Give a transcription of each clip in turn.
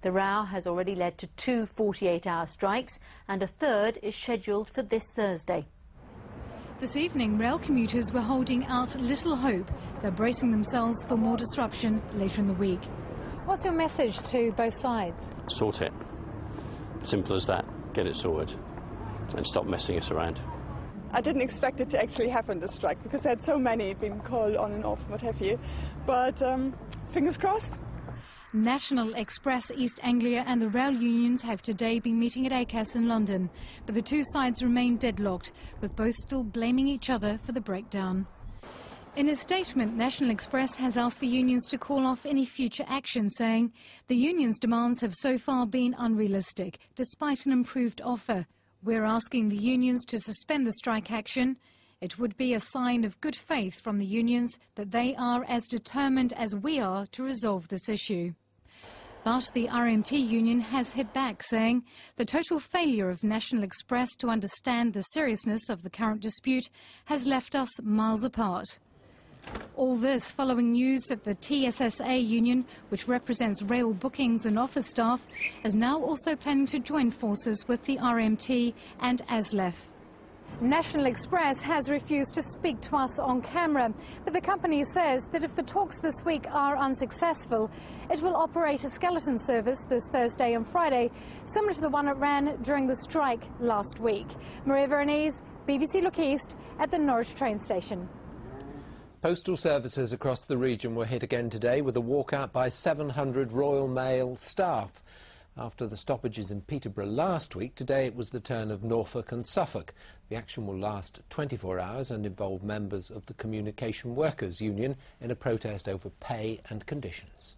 The row has already led to two 48-hour strikes and a third is scheduled for this Thursday. This evening, rail commuters were holding out little hope. They're bracing themselves for more disruption later in the week. What's your message to both sides? Sort it. Simple as that. Get it sorted. And stop messing us around. I didn't expect it to actually happen, the strike, because there had so many been called on and off, what have you. But um, fingers crossed. National Express, East Anglia and the rail unions have today been meeting at ACAS in London, but the two sides remain deadlocked, with both still blaming each other for the breakdown. In a statement, National Express has asked the unions to call off any future action, saying the union's demands have so far been unrealistic, despite an improved offer. We're asking the unions to suspend the strike action. It would be a sign of good faith from the unions that they are as determined as we are to resolve this issue. But the RMT union has hit back, saying the total failure of National Express to understand the seriousness of the current dispute has left us miles apart. All this following news that the TSSA union, which represents rail bookings and office staff, is now also planning to join forces with the RMT and ASLEF. National Express has refused to speak to us on camera, but the company says that if the talks this week are unsuccessful, it will operate a skeleton service this Thursday and Friday, similar to the one it ran during the strike last week. Maria Veronese, BBC Look East, at the Norwich train station. Postal services across the region were hit again today with a walkout by 700 Royal Mail staff. After the stoppages in Peterborough last week, today it was the turn of Norfolk and Suffolk. The action will last 24 hours and involve members of the Communication Workers Union in a protest over pay and conditions.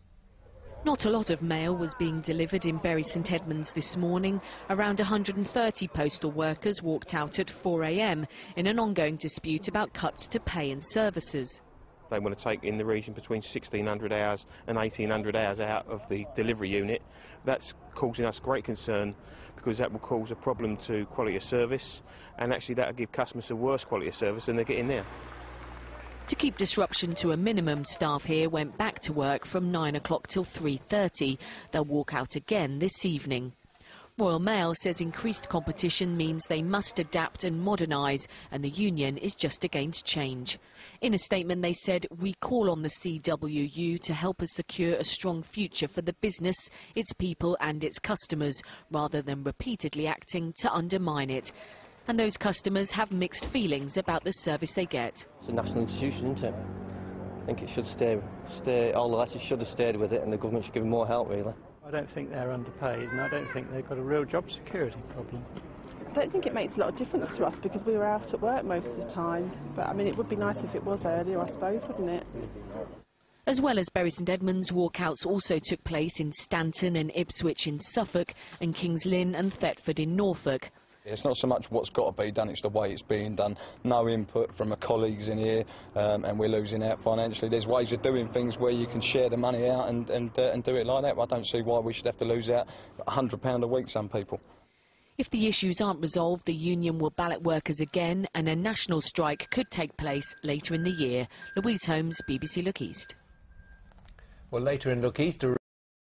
Not a lot of mail was being delivered in Bury St Edmunds this morning. Around 130 postal workers walked out at 4am in an ongoing dispute about cuts to pay and services. They want to take in the region between 1,600 hours and 1,800 hours out of the delivery unit. That's causing us great concern because that will cause a problem to quality of service and actually that will give customers a worse quality of service than they're getting now. To keep disruption to a minimum, staff here went back to work from 9 o'clock till 3.30. They'll walk out again this evening. Royal Mail says increased competition means they must adapt and modernise, and the union is just against change. In a statement, they said, We call on the CWU to help us secure a strong future for the business, its people, and its customers, rather than repeatedly acting to undermine it. And those customers have mixed feelings about the service they get. It's a national institution, isn't it? I think it should stay, stay all the letters should have stayed with it, and the government should give more help, really. I don't think they're underpaid, and I don't think they've got a real job security problem. I don't think it makes a lot of difference to us because we were out at work most of the time. But I mean, it would be nice if it was earlier, I suppose, wouldn't it? As well as Bury St Edmunds, walkouts also took place in Stanton and Ipswich in Suffolk and Kings Lynn and Thetford in Norfolk. It's not so much what's got to be done, it's the way it's being done. No input from the colleagues in here, um, and we're losing out financially. There's ways of doing things where you can share the money out and, and, uh, and do it like that. I don't see why we should have to lose out £100 a week, some people. If the issues aren't resolved, the union will ballot workers again and a national strike could take place later in the year. Louise Holmes, BBC Look East. Well, later in Look East,